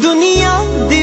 दुनिया दीवान